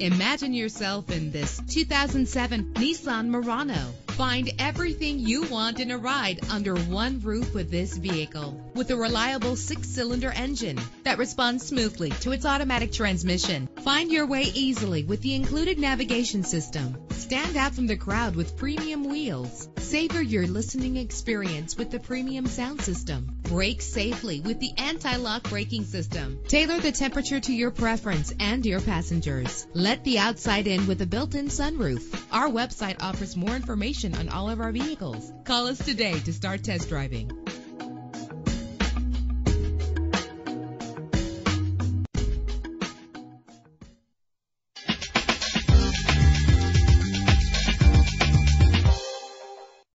Imagine yourself in this 2007 Nissan Murano. Find everything you want in a ride under one roof with this vehicle. With a reliable six-cylinder engine that responds smoothly to its automatic transmission. Find your way easily with the included navigation system. Stand out from the crowd with premium wheels. Savor your listening experience with the premium sound system. Brake safely with the anti-lock braking system. Tailor the temperature to your preference and your passengers. Let the outside in with a built-in sunroof. Our website offers more information on all of our vehicles. Call us today to start test driving.